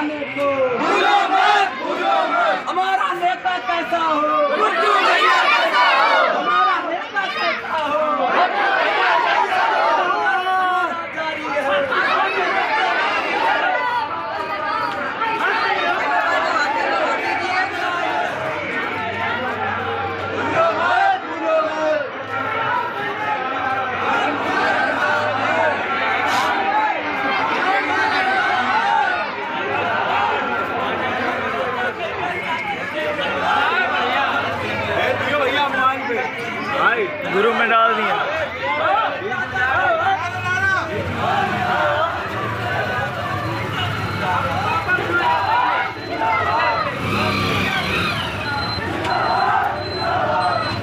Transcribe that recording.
Amen. गुरु में डाल दिया।